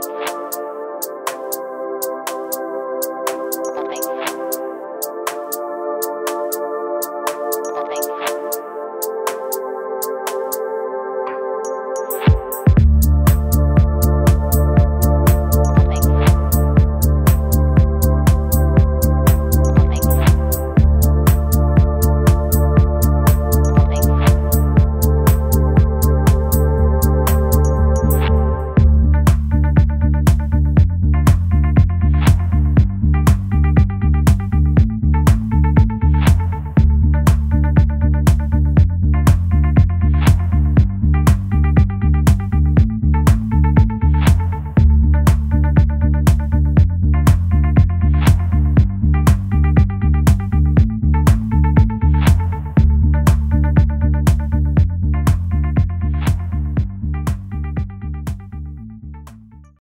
Bye.